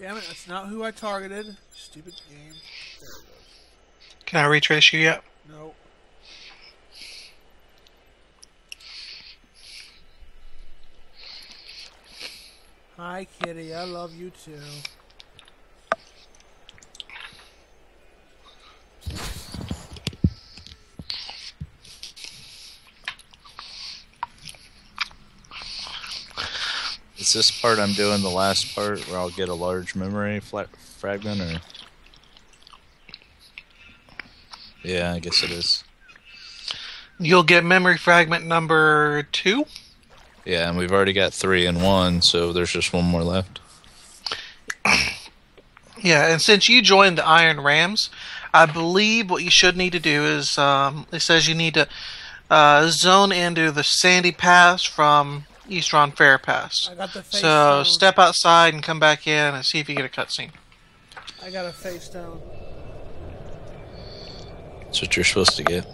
Damn it, that's not who I targeted. Stupid game. There it goes. Can I retrace you yet? No. Hi, kitty. I love you too. Is this part I'm doing the last part where I'll get a large memory fragment, or? Yeah, I guess it is. You'll get memory fragment number two. Yeah, and we've already got three and one, so there's just one more left. Yeah, and since you joined the Iron Rams, I believe what you should need to do is um, it says you need to uh, zone into the Sandy Pass from East Ronfaure Pass. I got the face So stone. step outside and come back in and see if you get a cutscene. I got a face down. That's what you're supposed to get.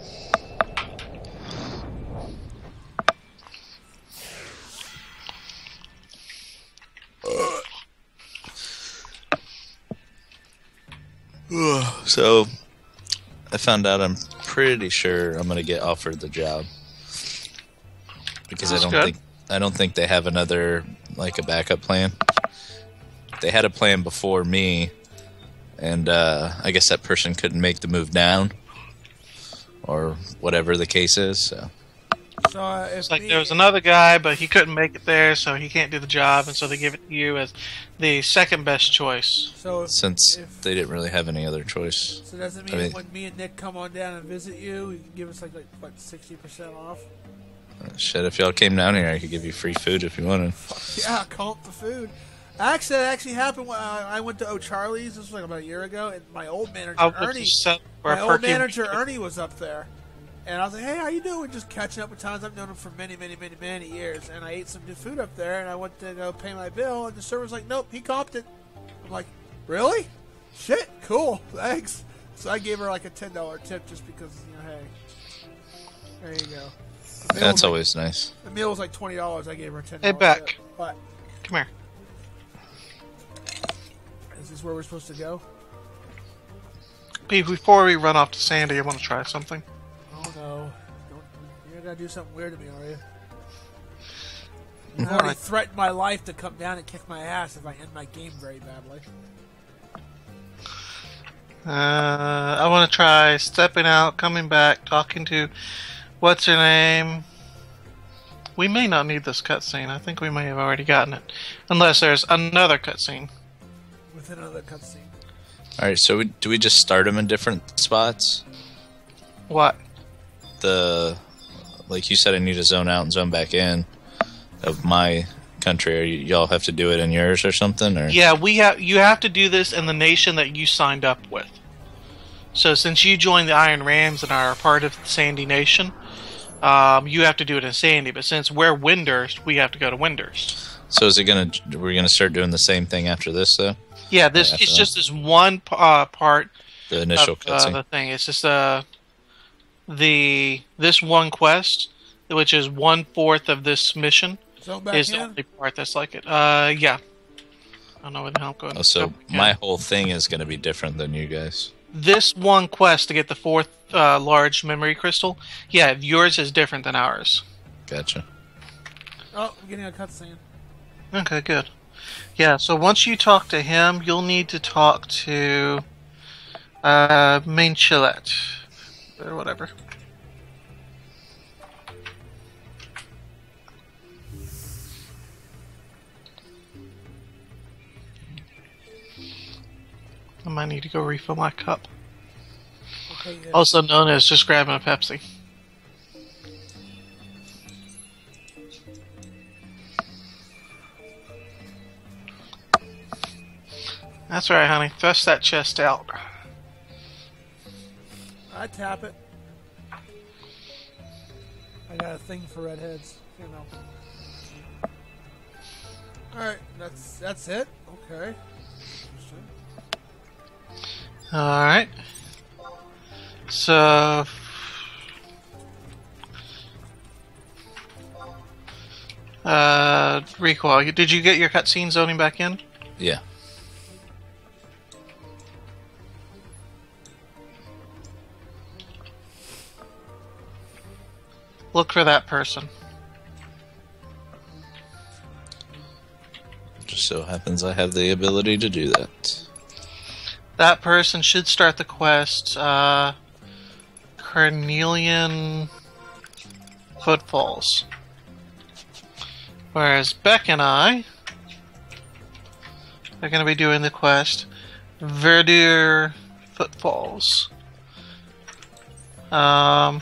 So, I found out I'm pretty sure I'm gonna get offered the job because That's I don't good. think I don't think they have another like a backup plan. They had a plan before me, and uh, I guess that person couldn't make the move down, or whatever the case is. So So uh, if It's like me- there was another guy, but he couldn't make it there, so he can't do the job, and so they give it to you as the second best choice. So if, since if- they didn't really have any other choice, so does it mean I mean- when me and Nick come on down and visit you, you can give us like like what sixty percent off? Shit. If y'all came down here, I could give you free food if you wanted. Yeah, comp the food. Actually, that actually happened when I I went to O'Charlie's. This was like about a year ago, and my old manager Ernie, you set for a my old manager Ernie was up there, and I was like, "Hey, how you doing?" Just catching up with times I've known him for many, many, many, many years. And I ate some good food up there, and I went to go pay my bill, and the server's like, "Nope, he copped it." I'm like, "Really? Shit, cool, thanks." So I gave her like a ten dollar tip just because you know, hey, there you go. The meal That's was like- always nice. the meal was like twenty dollars. I gave her ten. Hey, Beck. What? Come here. Is this where we're supposed to go? Pete, before we run off to Sandy, I want to try something. Oh no! Don't, you're gonna do something weird to me, are you? You already Alright. threatened my life to come down and kick my ass if I end my game very badly. Uh, I want to try stepping out, coming back, talking to what's her name. We may not need this cutscene. I think we may have already gotten it, unless there's another cutscene. With another cutscene. All right, so we, do we just start them in different spots? What? The like you said, I need to zone out and zone back in of my country. Or y- y'all have to do it in yours or something? Or Yeah, we have. You have to do this in the nation that you signed up with. So since you joined the Iron Rams and are a part of the Sandy Nation, um, you have to do it in Sandy. But since we're Windurst, we have to go to Windurst. so is it gonna? We're gonna start doing the same thing after this though. Yeah, this after it's that. just this one uh, part The initial of, uh, the thing. It's just uh, the this one quest, which is one fourth of this mission, Zone back is the only part that's like it. Uh, yeah. I don't know where the hell I'm going. Oh, so my whole thing is gonna be different than you guys. This one quest to get the fourth uh, large memory crystal, yeah, yours is different than ours. Gotcha. Oh, I'm getting a cutscene. Okay, good. Yeah, so once you talk to him, you'll need to talk to uh, Main Chillette or whatever. I might need to go refill my cup. Also known as just grabbing a Pepsi. That's right, honey. Thrust that chest out. I tap it. I got a thing for redheads, you know. All right, that's that's it. Okay. All right. So. Uh, recoil. Did you get your cutscene zoning back in? Yeah. Look for that person. Just so happens I have the ability to do that. That person should start the quest. Uh, Carnelian Footfalls. Whereas Beck and I are going to be doing the quest Verdure Footfalls. Um,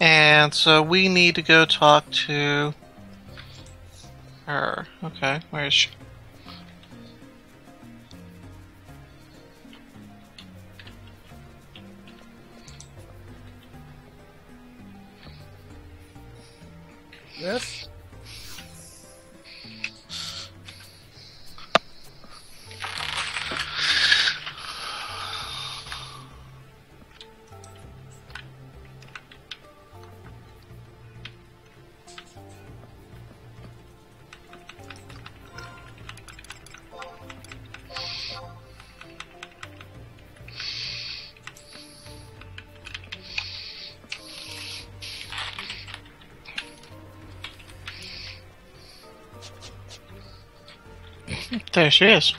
and so we need to go talk to her. Okay, where is she? This? There she is.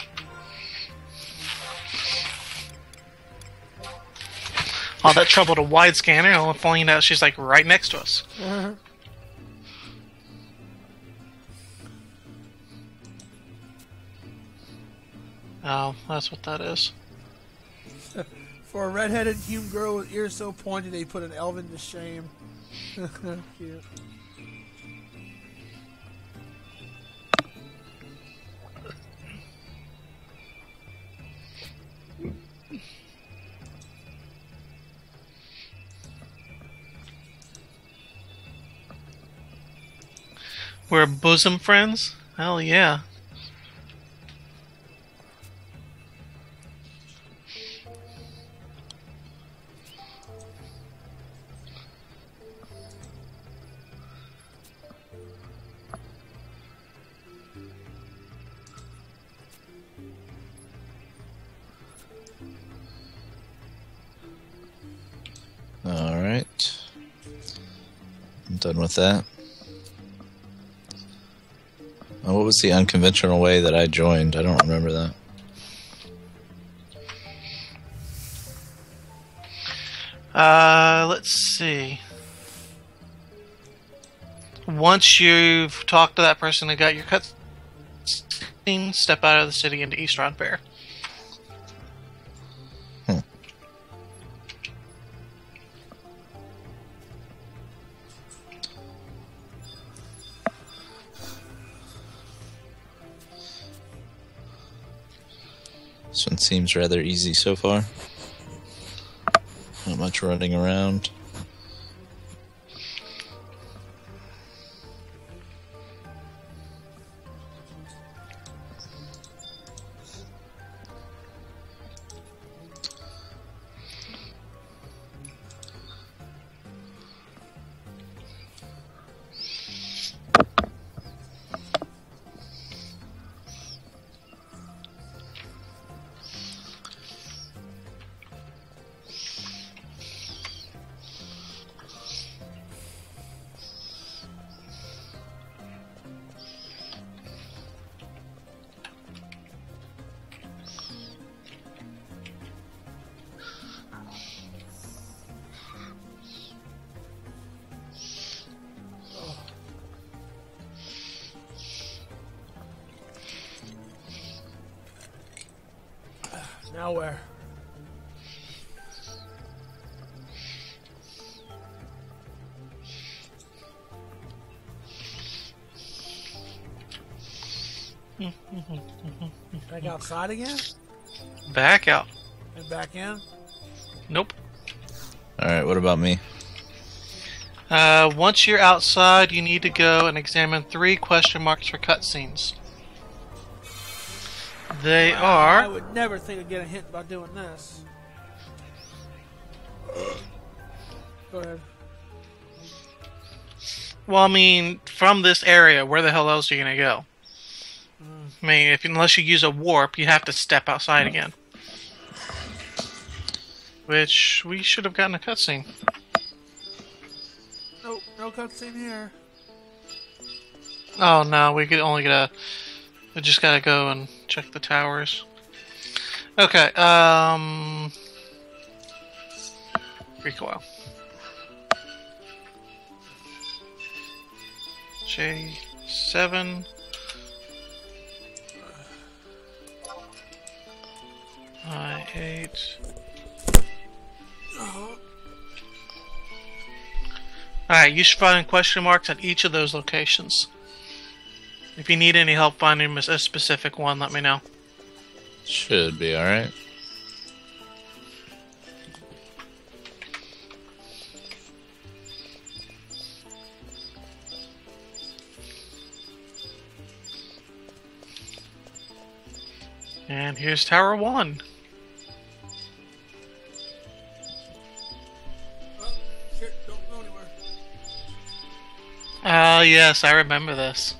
All that trouble to wide scanner, and we'll find out she's like right next to us. Uh-huh. Oh, that's what that is. For a redheaded human girl with ears so pointed, they put an elven to shame. Cute. We're bosom friends? Hell yeah. All right. I'm done with that. What was the unconventional way that I joined? I don't remember that. Uh, let's see. Once you've talked to that person and got your cut scene, step out of the city into East Fair. This one seems rather easy so far. Not much running around. Now where? Back outside again? Back out. And back in? Nope. Alright, what about me? Uh, once you're outside, you need to go and examine three question marks for cutscenes. They are. I would never think of getting hit by doing this. Go ahead. Well, I mean, from this area, where the hell else are you gonna go? Mm. I mean, if unless you use a warp, you have to step outside again. Which we should have gotten a cutscene. Nope, No cutscene here. Oh no, we could only get a. We just gotta go and check the towers. Okay. Um. Recoil. J seven. I eight. Alright, you should find question marks at each of those locations. If you need any help finding a specific one, let me know. Should be alright. And here's Tower 1. Oh, shit, don't go anywhere. Ah, yes, I remember this.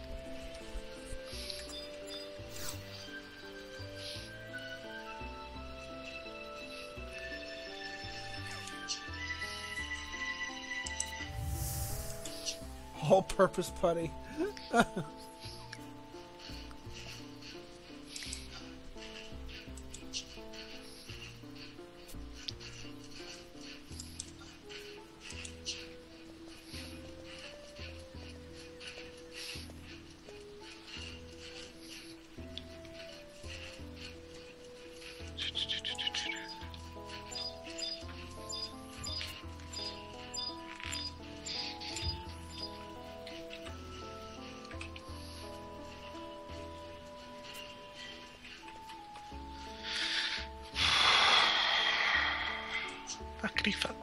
Purpose putty.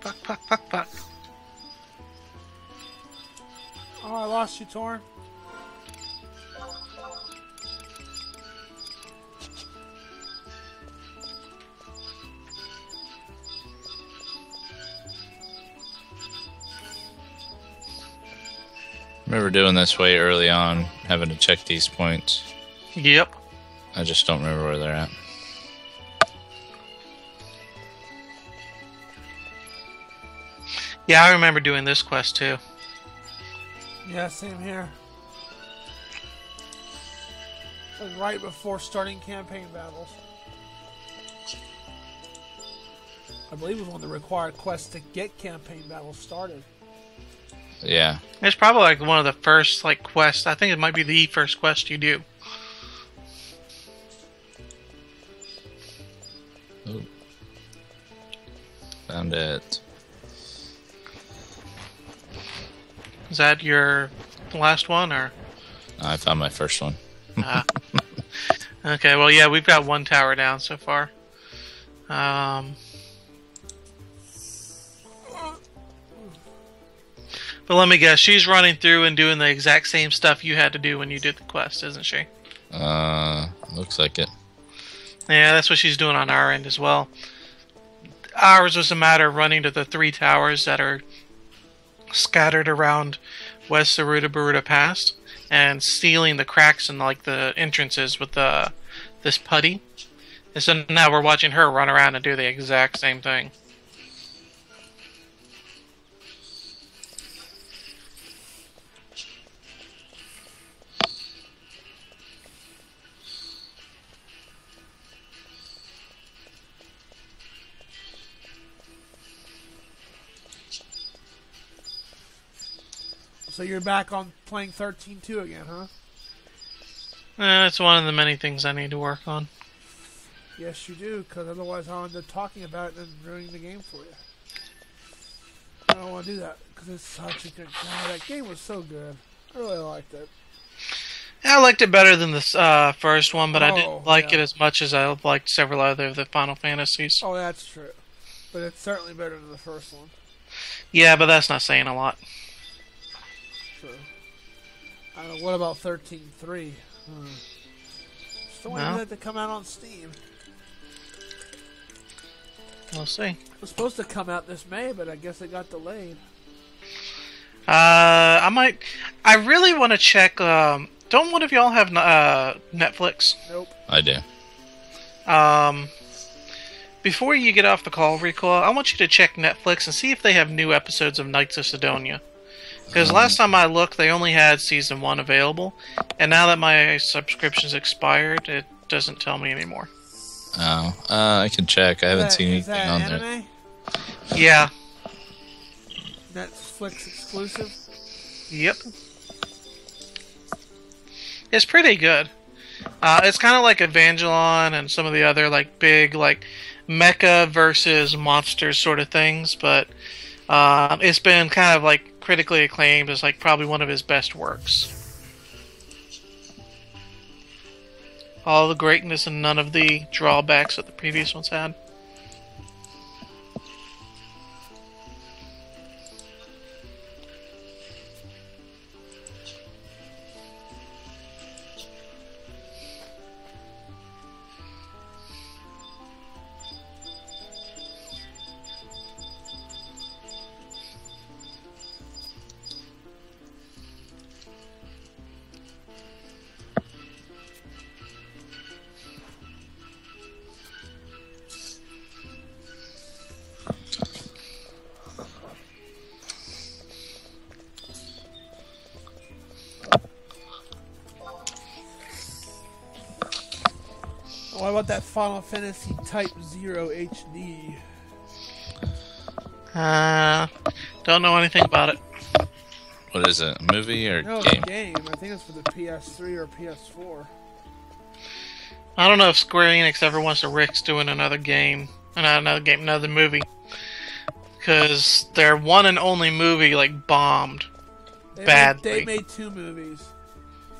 fuck, fuck, fuck, fuck, fuck. Oh, I lost you, Torn. Remember doing this way early on, having to check these points. Yep. I just don't remember where they're at. Yeah, I remember doing this quest too. Yeah, same here. Like right before starting campaign battles. I believe it was one of the required quests to get campaign battles started. Yeah. It's probably like one of the first like quests. I think it might be the first quest you do. Ooh. Found it. Is that your last one or? I found my first one. Ah. okay, well, yeah, we've got one tower down so far. Um, but let me guess, she's running through and doing the exact same stuff you had to do when you did the quest, isn't she? Uh, looks like it. Yeah, that's what she's doing on our end as well. Ours was a matter of running to the three towers that are scattered around West Sarutabaruta Pass and sealing the cracks in like the entrances with the this putty. And so now we're watching her run around and do the exact same thing. So you're back on playing 13-2 again, huh? Eh, it's one of the many things I need to work on. Yes, you do, because otherwise I'll end up talking about it and ruining the game for you. I don't want to do that, because it's such a good God, that game was so good. I really liked it. Yeah, I liked it better than the uh, first one, but I Oh, didn't like yeah. it as much as I liked several other of the Final Fantasies. Oh, that's true. But it's certainly better than the first one. Yeah, but that's not saying a lot. True. I don't know, what about 13-3? Hmm. Still waiting No. for that to come out on Steam. We'll see. It was supposed to come out this May, but I guess it got delayed. Uh, I might. I really want to check. Um, don't one of y'all have uh, Netflix? Nope. I do. Um, before you get off the call, Recoil, I want you to check Netflix and see if they have new episodes of Knights of Sidonia. Because last time I looked, they only had season one available, and now that my subscription's expired, it doesn't tell me anymore. Oh, uh, I can check. I haven't Is that- seen is anything that on anime? there. Yeah. Netflix exclusive. Yep. It's pretty good. Uh, it's kind of like Evangelion and some of the other like big like mecha versus monsters sort of things, but uh, it's been kind of like critically acclaimed as like probably one of his best works. All the greatness and none of the drawbacks that the previous ones had. What about that Final Fantasy Type Zero HD? Uh, don't know anything about it. What is it? A movie or No, game? the game. I think it's for the PS3 or PS4. I don't know if Square Enix ever wants to risk doing another game, uh, not another game, another movie, because their one and only movie like bombed. They Badly. Made, they made two movies.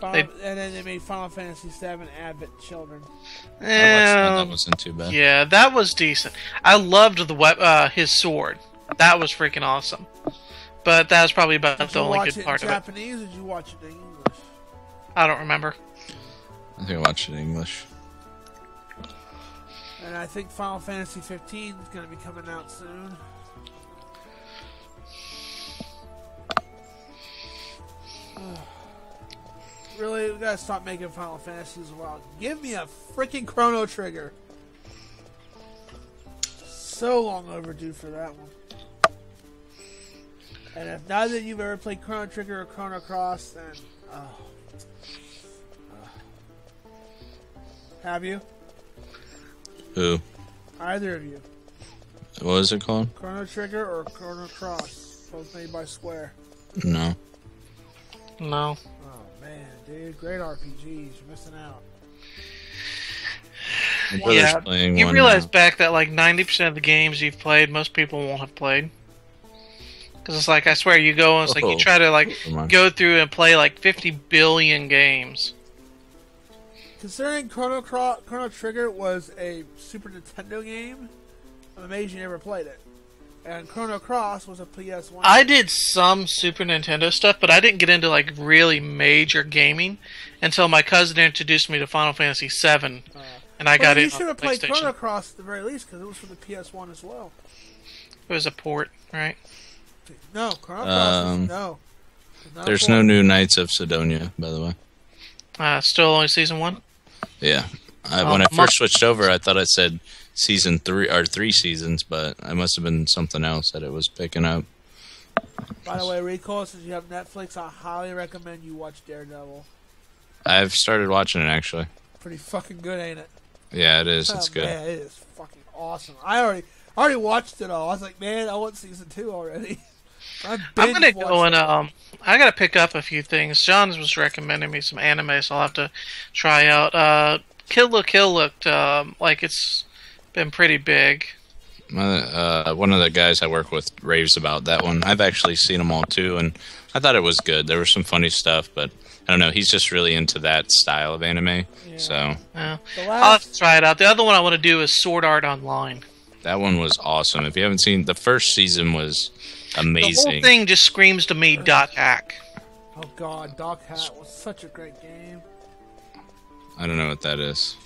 Final, and then they made Final Fantasy VII Advent Children. I watched that Um, wasn't too bad. yeah, that was decent. I loved the wep- uh, his sword. That was freaking awesome. But that was probably about Did the you only watch good it part in of it. Japanese or did you watch it in English? I don't remember. I think I watched it in English. And I think Final Fantasy 15 is going to be coming out soon. Really, we gotta stop making Final Fantasies as well. Give me a freaking Chrono Trigger. So long overdue for that one. And if neither of you've ever played Chrono Trigger or Chrono Cross, then oh. Uh. have you? Who? Either of you? What is it called? Chrono Trigger or Chrono Cross, both made by Square. No. No. Oh man, dude, great RPGs. You're missing out. Yeah, You realize now. back that like ninety percent of the games you've played, most people won't have played. Because it's like I swear, you go and it's like Oh. you try to like go through and play like fifty billion games. Considering Chrono, Chrono Trigger was a Super Nintendo game, I'm amazed you never played it. And Chrono Cross was a PS1. I did some Super Nintendo stuff, but I didn't get into like really major gaming until my cousin introduced me to Final Fantasy VII, and I Well, got you it should have played Chrono Cross at the very least because it was for the PS1 as well. It was a port, right? No, Chrono Cross. Um, no. It's not a There's no new Knights of Sidonia, by the way. Uh, still only season one. Yeah. I, Oh, when I first switched over, I thought I said season three or three seasons, but it must have been something else that it was picking up. By the way, Recoil, since you have Netflix, I highly recommend you watch Daredevil. I've started watching it actually. Pretty fucking good, ain't it? Yeah, it is. It's oh, good. Yeah, it is fucking awesome. I already, I already watched it all. I was like, man, I want season two already. I I'm gonna go and um, I gotta pick up a few things. John was recommending me some anime, so I'll have to try out. Uh, Kill la Kill looked um, like it's been pretty big. My, uh, one of the guys I work with raves about that one. I've actually seen them all too, and I thought it was good. There was some funny stuff, but I don't know. He's just really into that style of anime. So Yeah. The I'll have to try it out. The other one I want to do is Sword Art Online. that one was awesome. If you haven't seen the first season, was amazing. The amazing. whole thing just screams to me dot hack. oh god, Dot Hack was such a great game. I don't know what that is.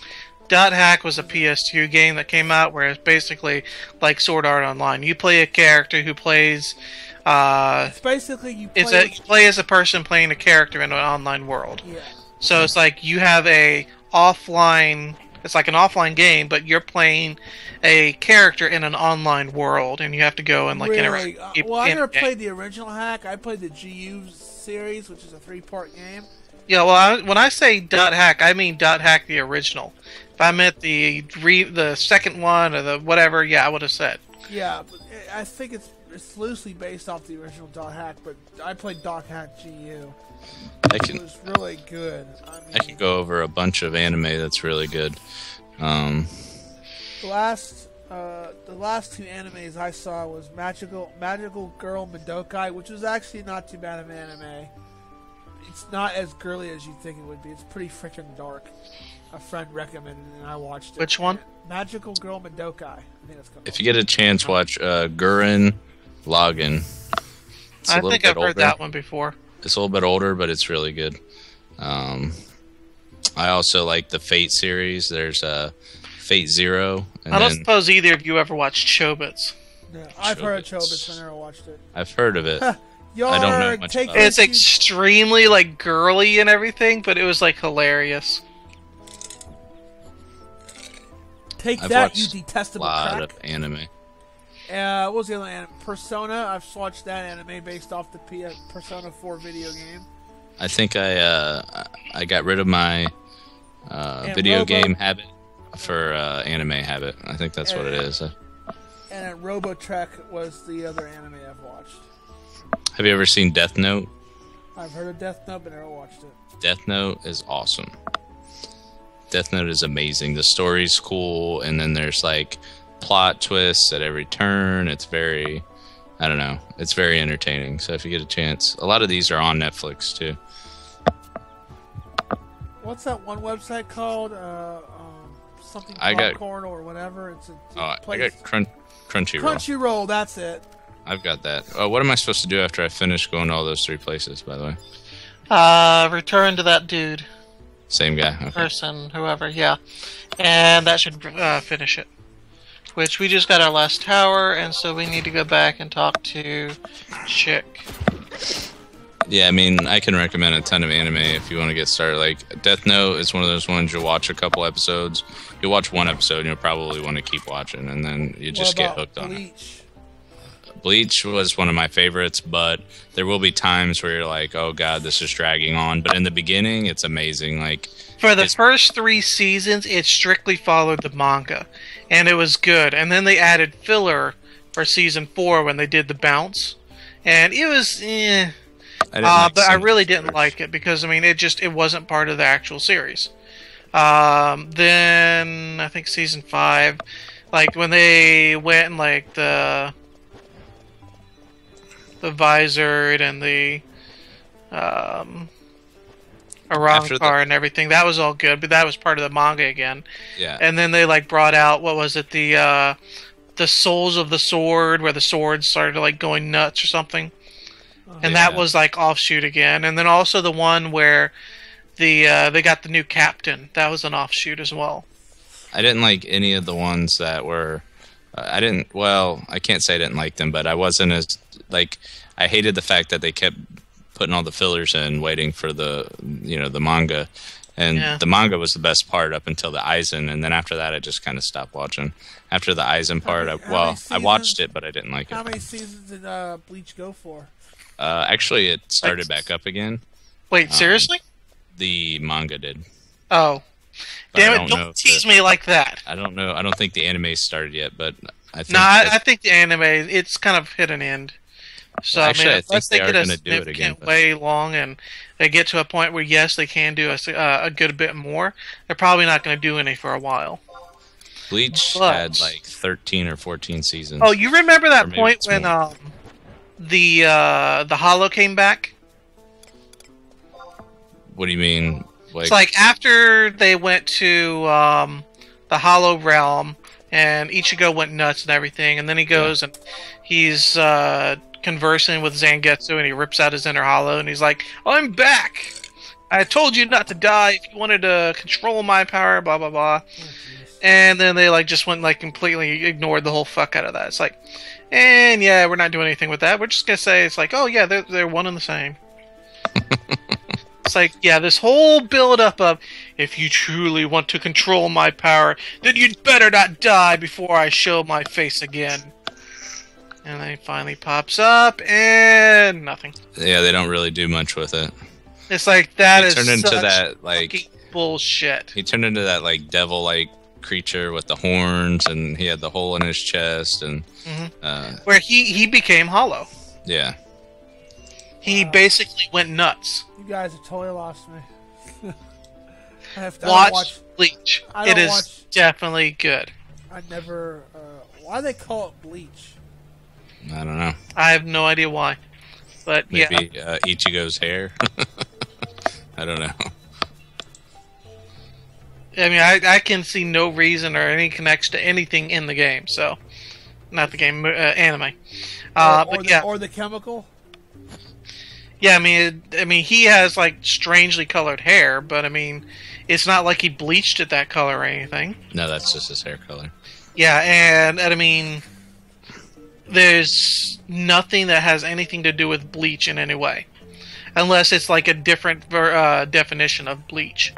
Dot Hack was a PS2 game that came out where it's basically like Sword Art Online. You play a character who plays. Uh, It's basically you play. it's a, you play as a person playing a character in an online world. yeah, So it's like you have a offline It's like an offline game, but you're playing a character in an online world, and you have to go and like really? interact. Uh, well, I never played the original hack. I played the GU series, which is a three-part game. Yeah, well, I, when I say dot hack, I mean dot hack the original. If I meant the re, the second one or the whatever, yeah, I would have said. Yeah, but I I think it's it's loosely based off the original Dot Hack, but I played Dot Hack GU. I can, It was really good. I mean, I can go over a bunch of anime that's really good. Um, the last uh, the last two animes I saw was Magical Magical Girl Madokai, which was actually not too bad of an anime. It's not as girly as you think it would be. It's pretty freaking dark. A friend recommended and I watched it. Which one? Magical Girl Madokai. I think that's called. if you get a chance, watch uh, Gurren Lagann. It's a I think I've heard that one before. It's a little bit older, but it's really good. Um, I also like the Fate series. There's uh, Fate Zero, and I don't then suppose either of you ever watched Chobits. Yeah, I've heard of Chobits. Chobits. I never watched it. I've heard of it. Yarg, I don't know much about it. It's extremely like girly and everything, but it was like hilarious. Take I've that, you watched a detestable lot crack. of anime. Uh, what was the other anime? Persona. I've watched that anime based off the P- Persona 4 video game. I think I uh, I got rid of my uh, video Robo- game habit for uh, anime habit. I think that's what it And- is. Uh, And Robotech was the other anime I've watched. Have you ever seen Death Note? I've heard of Death Note, but never watched it. Death Note is awesome. Death Note is amazing. The story's cool, and then there's like plot twists at every turn. It's very, I don't know, it's very entertaining. So if you get a chance, a lot of these are on Netflix too. What's that one website called? Uh, um, something I got- popcorn or whatever. It's a, it's a Oh, I got Crunch Crunchyroll. Crunchyroll. That's it. I've got that. Oh, what am I supposed to do after I finish going to all those three places? By the way, Uh, return to that dude, same guy. Okay. person, whoever, yeah, and that should uh, finish it. Which we just got our last tower, and so we need to go back and talk to Chick. Yeah, I mean, I can recommend a ton of anime if you want to get started. Like Death Note is one of those ones you'll watch a couple episodes. You'll watch one episode and you'll probably want to keep watching, and then you just get hooked on it. Bleach? Was one of my favorites, but there will be times where you're like, "Oh God, this is dragging on." But in the beginning, it's amazing. Like, For the first three seasons, it strictly followed the manga, and it was good. And then they added filler for season four when they did the Bounts, and it was. Eh. I Uh, but I some of the really didn't fillers. like it because I mean it just it wasn't part of the actual series. Um, then I think season five, like when they went and like the the Visored and the um, the- and everything, that was all good, but that was part of the manga again. Yeah, And then they like brought out what was it the uh, the Souls of the Sword, where the sword started like going nuts or something. And that was like offshoot again. And then also the one where the uh, they got the new captain. That was an offshoot as well. I didn't like any of the ones that were. I didn't. Well, I can't say I didn't like them, but I wasn't as like. I hated the fact that they kept putting all the fillers in, waiting for the you know the manga, and Yeah. the manga was the best part up until the Aizen, and then after that, I just kind of stopped watching. After the Aizen part, many- I, well, many I watched it, but I didn't like How it. How many seasons did uh, Bleach go for? Uh, actually, it started Like- back up again. wait Um, seriously The manga did. oh But I damn it don't don't, tease the- me like that I don't know. I don't think the anime started yet, but I think. no I, I think the anime it's kind of hit an end so Well, I actually, mean I think unless they they, get a it again, significant but- way long and they get to a point where yes they can do a, uh, a good bit more they're probably not going to do any for a while Bleach But- had like 13 or 14 seasons. oh you remember that point when um the uh the hollow came back What do you mean? Like, It's like after they went to um, the Hollow Realm, and Ichigo went nuts and everything, and then he goes and he's uh, conversing with Zangetsu, and he rips out his inner hollow, and he's like, "I'm back. I told you not to die if you wanted to control my power." Blah blah blah. Oh. And then they like just went like completely ignored the whole fuck out of that. It's like, and yeah, we're not doing anything with that. We're just gonna say it's like, oh yeah, they're they're one and the same. It's like, yeah, this whole build up of if you truly want to control my power, then you'd better not die before I show my face again. And then he finally pops up and nothing. Yeah, they don't really do much with it. It's like that he is turned into that like bullshit. he turned into that like devil like creature with the horns and he had the hole in his chest and Mhm. uh, Where he he became hollow. yeah. He basically went nuts. You guys have totally lost me. I have to Watch, don't watch. Bleach. I It watch- definitely good. I never. Uh, why they call it bleach? I don't know. I have no idea why, but yeah, Maybe uh, Ichigo's hair. I don't know. I mean, I, I can see no reason or any connection to anything in the game. So, not the game, uh, anime. Uh, or, or but the, yeah, or the chemical. Yeah. I mean, it, I mean, he has like strangely colored hair, but I mean, it's not like he bleached it that color or anything. No, that's just his hair color. Yeah, and, and I mean, there's nothing that has anything to do with bleach in any way, unless it's like a different ver- uh, definition of bleach.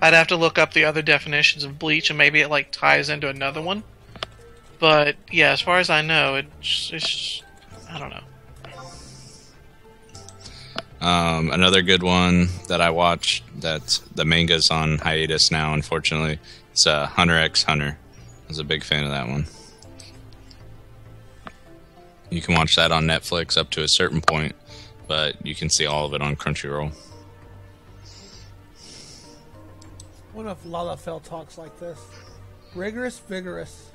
I'd have to look up the other definitions of bleach, and maybe it like ties into another one. But yeah, as far as I know, it's, it's I don't know. Um, another good one that I watched that the manga's on hiatus now, unfortunately. It's uh, Hunter x Hunter. I was a big fan of that one. You can watch that on Netflix up to a certain point, but you can see all of it on Crunchyroll. What if Lala Lalafell talks like this? Rigorous, vigorous.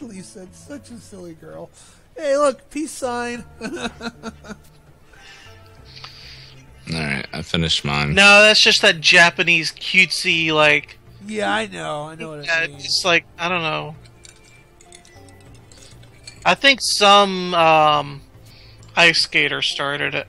Lisa, such a silly girl. Hey, look, peace sign. All right, I finished mine. No, that's just that Japanese cutesy like. yeah, I know. I know what Yeah, it means. it's like I don't know. I think some um, ice skater started it.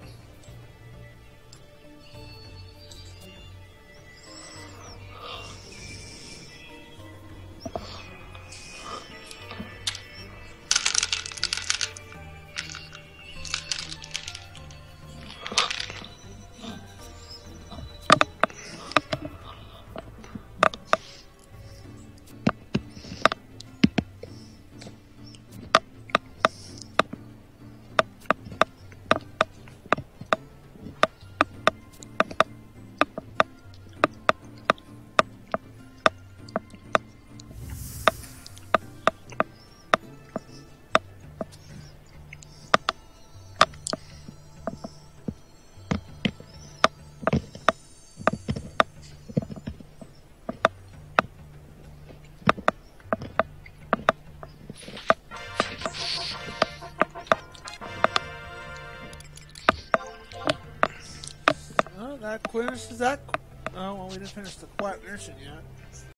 That that. Oh, well, we didn't finish the quiet nursing yet.